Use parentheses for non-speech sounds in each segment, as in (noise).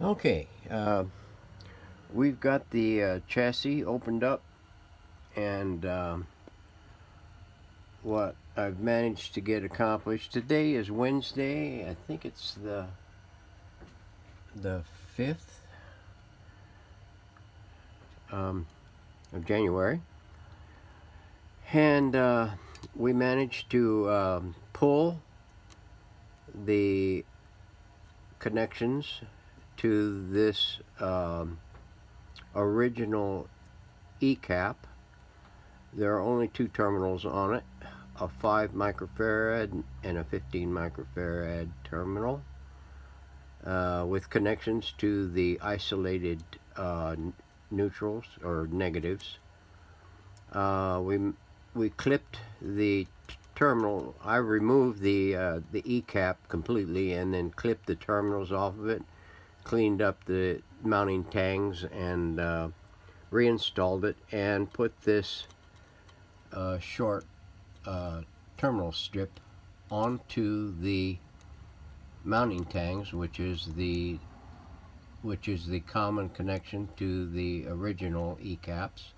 Okay, uh, we've got the uh, chassis opened up and um, what I've managed to get accomplished. Today is Wednesday. I think it's the the 5th um, of January. And uh, we managed to um, pull the connections to this um, original ECAP. There are only two terminals on it, a 5 microfarad and a 15 microfarad terminal uh, with connections to the isolated uh, neutrals or negatives. Uh, we we clipped the terminal. I removed the uh, the ECAP completely and then clipped the terminals off of it cleaned up the mounting tangs and uh, reinstalled it and put this uh, short uh, terminal strip onto the mounting tangs which is the which is the common connection to the original ECAPs.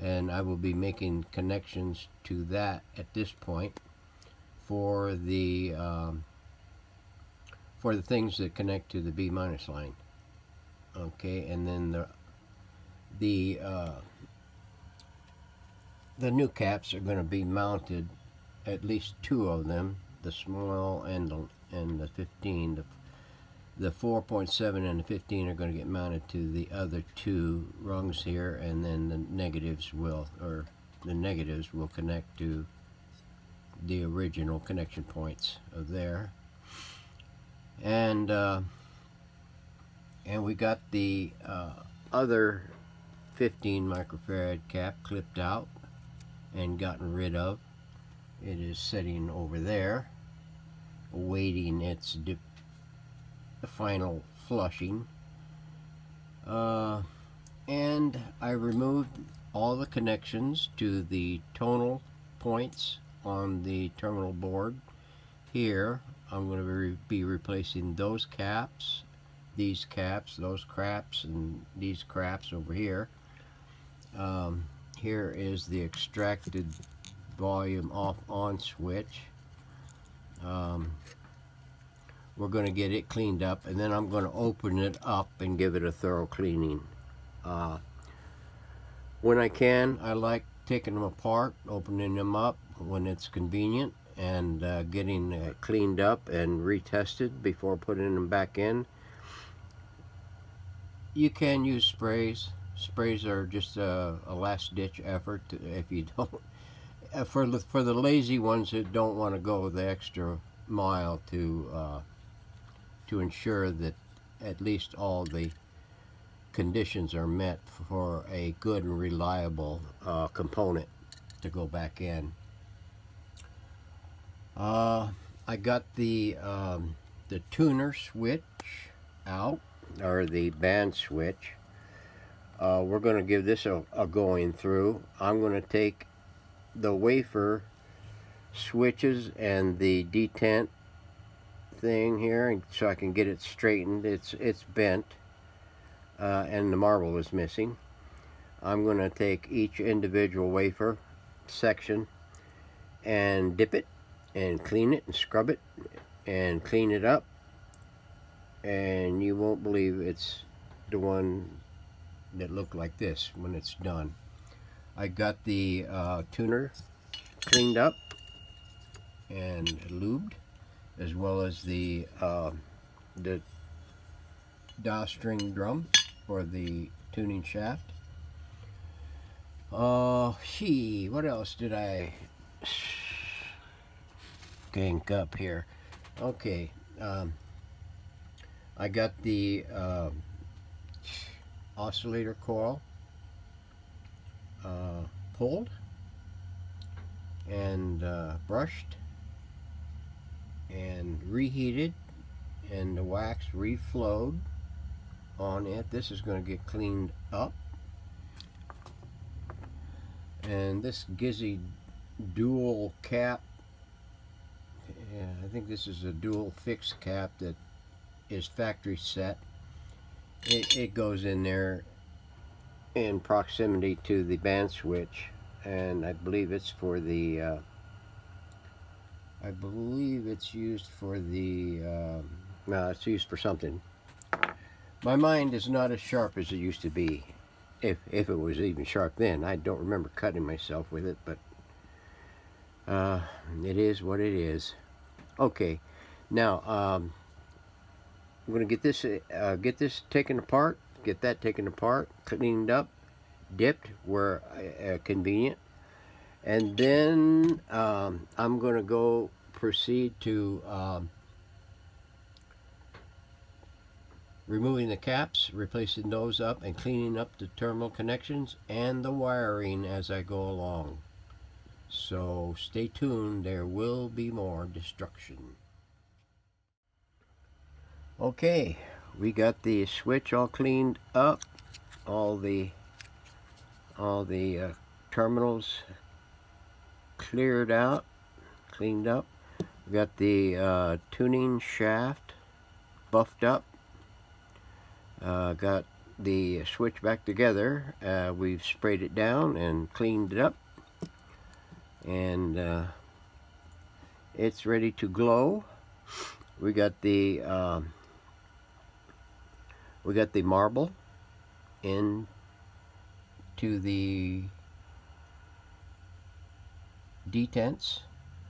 And I will be making connections to that at this point for the um, for the things that connect to the B minus line. Okay, and then the the uh, the new caps are going to be mounted, at least two of them, the small and the and the 15. The, the 4.7 and the 15 are going to get mounted to the other two rungs here, and then the negatives will, or the negatives will connect to the original connection points of there and uh, and we got the uh, other 15 microfarad cap clipped out and gotten rid of. It is sitting over there awaiting its final flushing. Uh, and I removed all the connections to the tonal points on the terminal board here I'm going to be replacing those caps, these caps, those craps, and these craps over here. Um, here is the extracted volume off on switch. Um, we're going to get it cleaned up and then I'm going to open it up and give it a thorough cleaning. Uh, when I can, I like taking them apart, opening them up when it's convenient and uh, getting uh, cleaned up and retested before putting them back in. You can use sprays. Sprays are just a, a last ditch effort if you (laughs) don't. Uh, for the, for the lazy ones that don't want to go the extra mile to uh, to ensure that at least all the conditions are met for a good and reliable uh, component to go back in. Uh, I got the um, the tuner switch out, or the band switch. Uh, we're going to give this a, a going through. I'm going to take the wafer switches and the detent thing here and so I can get it straightened. It's it's bent uh, and the marble is missing. I'm going to take each individual wafer section and dip it and clean it and scrub it and clean it up and you won't believe it's the one that looked like this when it's done. I got the uh, tuner cleaned up and lubed as well as the uh, the drawstring drum for the tuning shaft. Uh, gee, what else did I gank up here. Okay, um, I got the uh, oscillator coil uh, pulled and uh, brushed and reheated and the wax reflowed on it. This is going to get cleaned up. And this Gizzy dual cap I think this is a dual fixed cap that is factory set. It, it goes in there in proximity to the band switch and I believe it's for the uh, I believe it's used for the uh, no it's used for something. My mind is not as sharp as it used to be. If if it was even sharp then I don't remember cutting myself with it but uh, it is what it is okay. Now um, I'm gonna get this uh, get this taken apart get that taken apart cleaned up dipped where uh, convenient. And then um, I'm gonna go proceed to um, removing the caps replacing those up and cleaning up the terminal connections and the wiring as I go along so stay tuned there will be more destruction Okay, we got the switch all cleaned up, all the all the uh, terminals cleared out, cleaned up. We got the uh, tuning shaft buffed up. Uh, got the switch back together. Uh, we've sprayed it down and cleaned it up. And uh, it's ready to glow. We got the um, we got the marble in to the detents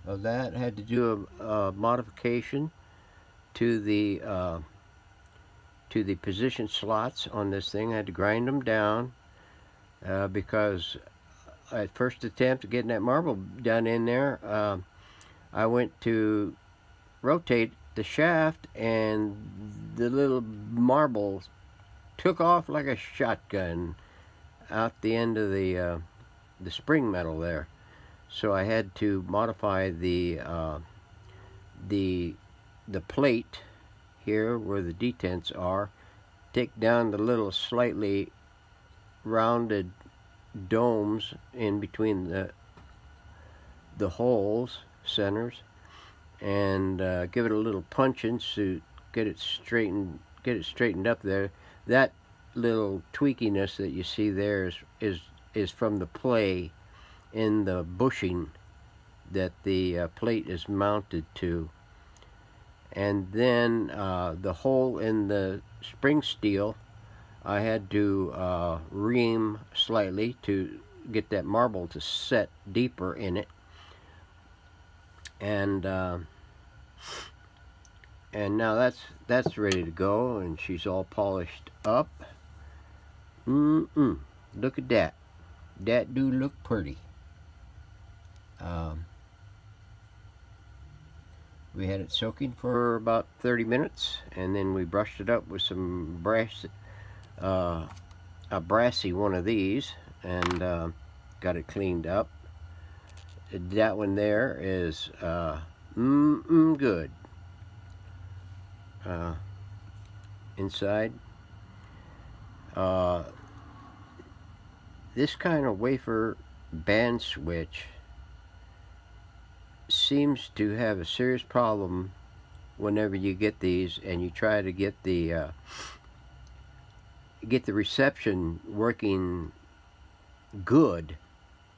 of that had to do a, a modification to the uh, to the position slots on this thing I had to grind them down uh, because at first attempt getting that marble done in there uh, I went to rotate the shaft and the little marble took off like a shotgun out the end of the uh, the spring metal there. So I had to modify the uh, the the plate here where the detents are take down the little slightly rounded domes in between the the holes centers and uh, give it a little punching to get it straightened get it straightened up there. That little tweakiness that you see there is is is from the play in the bushing that the uh, plate is mounted to. And then uh, the hole in the spring steel I had to uh, ream slightly to get that marble to set deeper in it. And uh, and now that's that's ready to go and she's all polished up. Mm-mm. Look at that. That do look pretty. Um, we had it soaking for about 30 minutes and then we brushed it up with some brass uh, a brassy one of these and uh, got it cleaned up. That one there is uh, mm, -mm good. Uh, inside uh, this kind of wafer band switch seems to have a serious problem whenever you get these and you try to get the uh, get the reception working good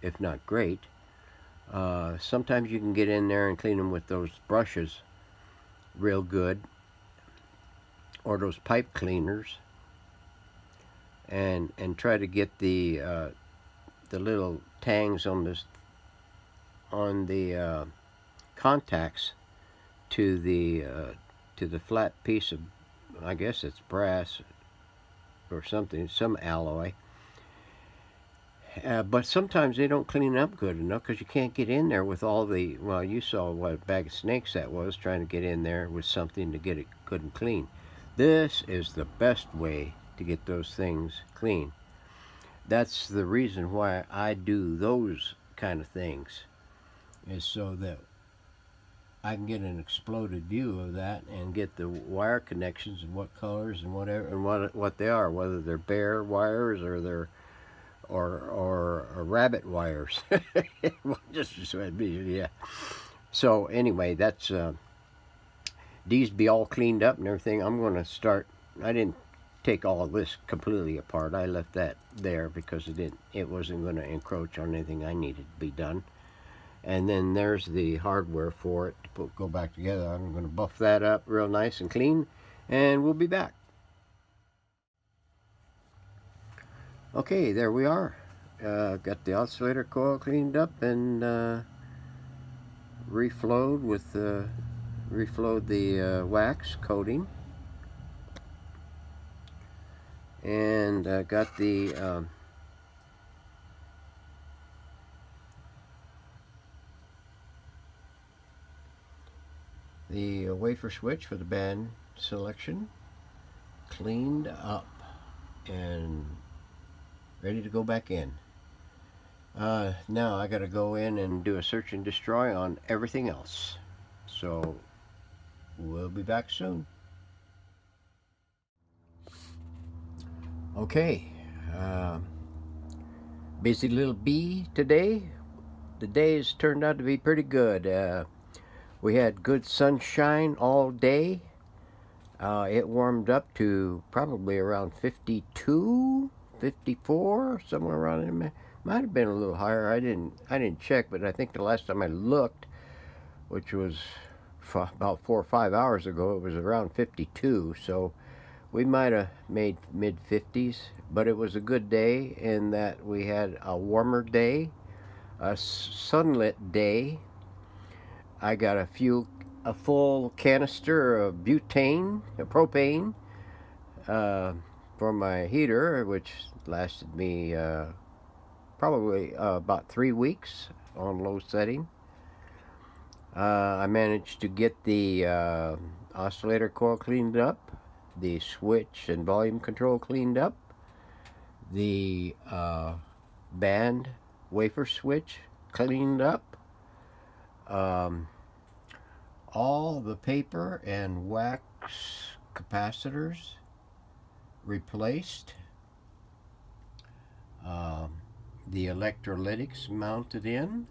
if not great uh, sometimes you can get in there and clean them with those brushes real good or those pipe cleaners and and try to get the uh, the little tangs on this on the uh, contacts to the uh, to the flat piece of I guess it's brass or something some alloy uh, but sometimes they don't clean up good enough because you can't get in there with all the, well, you saw what a bag of snakes that was, trying to get in there with something to get it good and clean. This is the best way to get those things clean. That's the reason why I do those kind of things, is so that I can get an exploded view of that and get the wire connections and what colors and whatever and what what they are, whether they're bare wires or they're or or, or rabbit wires. (laughs) Just yeah. So anyway, that's uh, these be all cleaned up and everything. I'm going to start. I didn't take all of this completely apart. I left that there because it didn't it wasn't going to encroach on anything I needed to be done. And then there's the hardware for it to put, go back together. I'm going to buff that up real nice and clean and we'll be back. Okay, there we are. Uh, got the oscillator coil cleaned up and uh, reflowed with uh, reflowed the uh, wax coating and uh, got the um, the wafer switch for the band selection cleaned up and ready to go back in. Uh, now I gotta go in and do a search and destroy on everything else. So we'll be back soon. Okay, uh, busy little bee today. The days turned out to be pretty good. Uh, we had good sunshine all day. Uh, it warmed up to probably around 52, 54, somewhere around there. Might have been a little higher. I didn't I didn't check, but I think the last time I looked, which was about four or five hours ago, it was around 52. So we might have made mid 50s, but it was a good day in that we had a warmer day, a sunlit day. I got a few, a full canister of butane, a propane, uh, for my heater, which lasted me uh, probably uh, about three weeks on low setting. Uh, I managed to get the uh, oscillator coil cleaned up the switch and volume control cleaned up, the uh, band wafer switch cleaned up, um, all the paper and wax capacitors replaced, um, the electrolytics mounted in.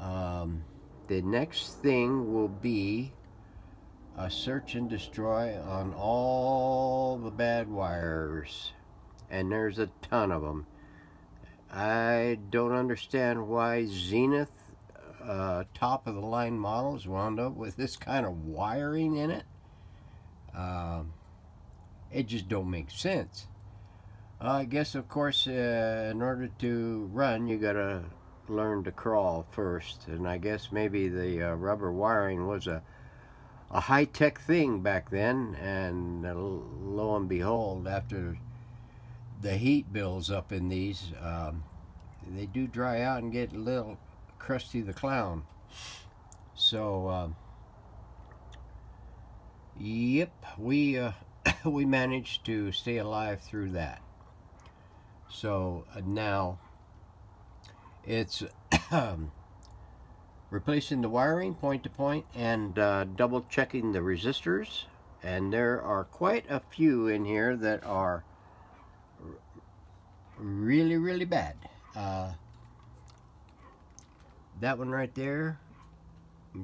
Um, the next thing will be a search and destroy on all the bad wires and there's a ton of them I don't understand why Zenith uh, top of the line models wound up with this kind of wiring in it. Um, it just don't make sense. Uh, I guess of course uh, in order to run you gotta learn to crawl first. And I guess maybe the uh, rubber wiring was a a high-tech thing back then. And uh, lo and behold after the heat builds up in these um, they do dry out and get a little crusty the clown. So uh, yep we uh, (coughs) we managed to stay alive through that. So uh, now it's (coughs) replacing the wiring point to point and uh, double checking the resistors. And there are quite a few in here that are really really bad. Uh, that one right there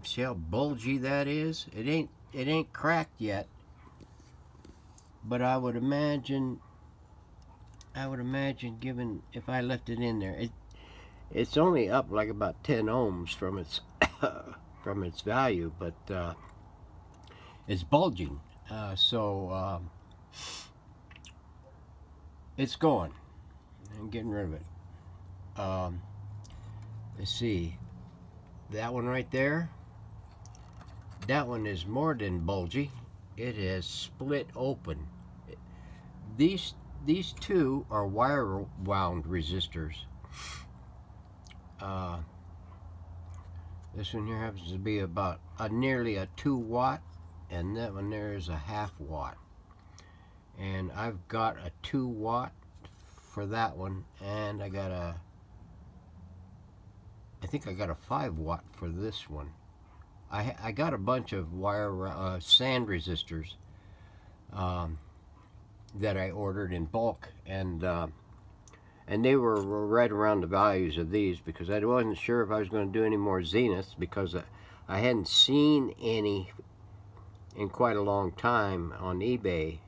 see how bulgy that is. It ain't it ain't cracked yet. But I would imagine I would imagine given if I left it in there it it's only up like about 10 ohms from its (coughs) from its value but uh, it's bulging. Uh, so um, it's going. I'm getting rid of it. Um, let's see that one right there that one is more than bulgy. It has split open. These these two are wire wound resistors. Uh, this one here happens to be about a nearly a 2 watt and that one there is a half watt. And I've got a 2 watt for that one and I got a I think I got a 5 watt for this one. I, I got a bunch of wire uh, sand resistors um, that I ordered in bulk and uh, and they were right around the values of these because I wasn't sure if I was going to do any more Zeniths because I hadn't seen any in quite a long time on eBay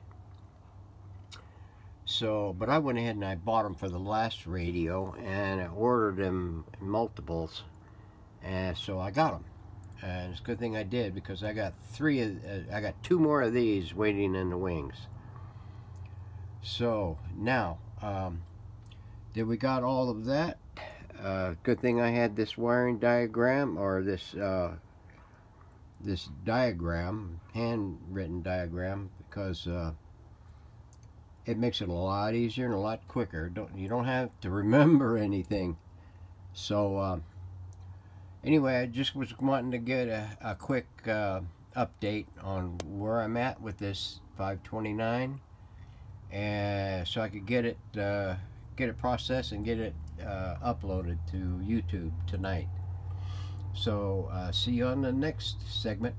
So, but I went ahead and I bought them for the last radio and I ordered them in multiples. And so I got them. And it's a good thing I did because I got three of, uh, I got two more of these waiting in the wings. So now, um, did we got all of that? Uh, good thing I had this wiring diagram or this uh, this diagram, handwritten diagram, because uh, it makes it a lot easier and a lot quicker. Don't you don't have to remember (laughs) anything. So uh, anyway, I just was wanting to get a, a quick uh, update on where I'm at with this 529, and so I could get it uh, get it processed and get it uh, uploaded to YouTube tonight. So uh, see you on the next segment.